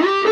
Woo!